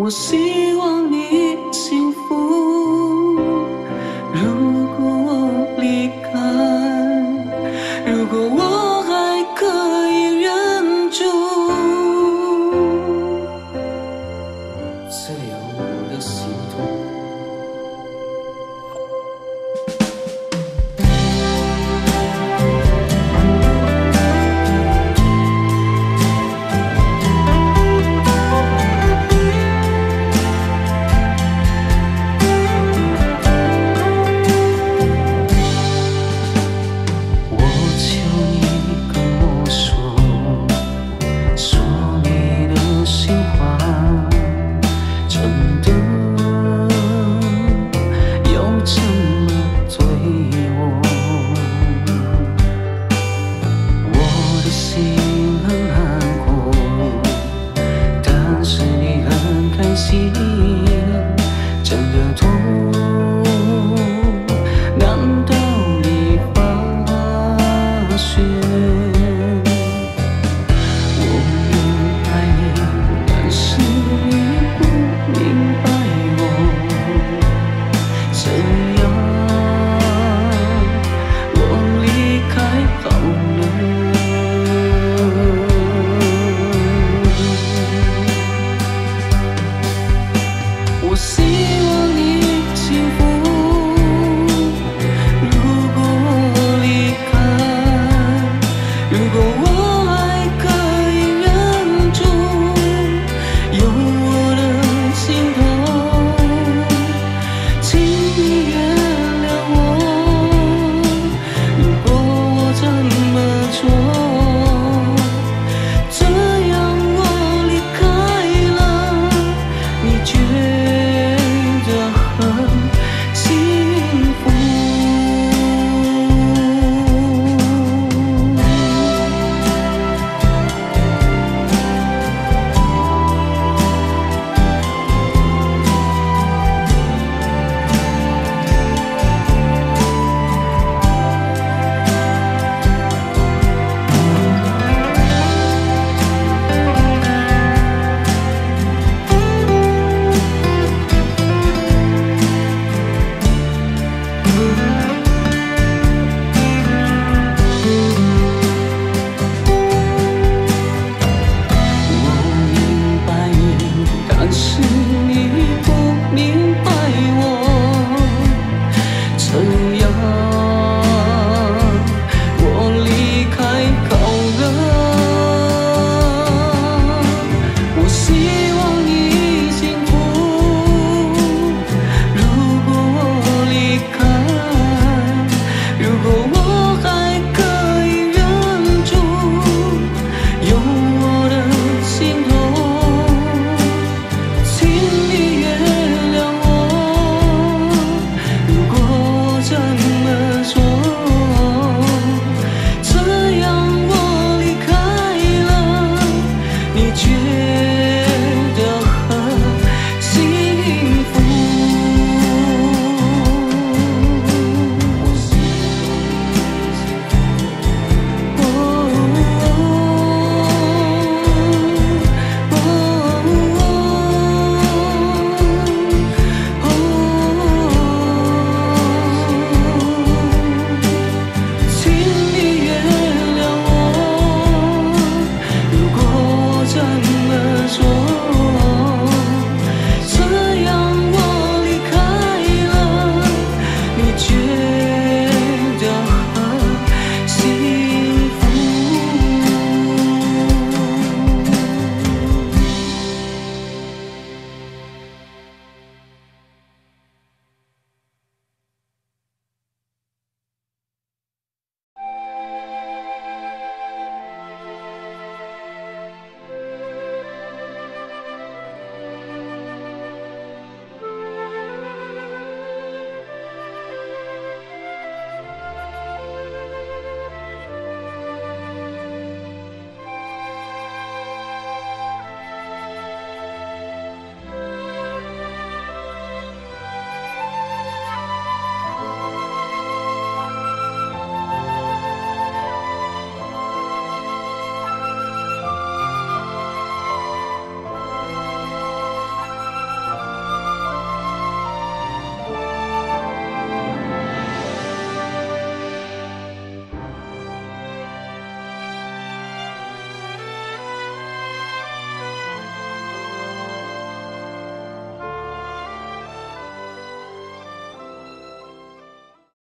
我希望你幸福。如果我离开如果我还可以忍住。虽然我的心痛